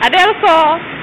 Adelco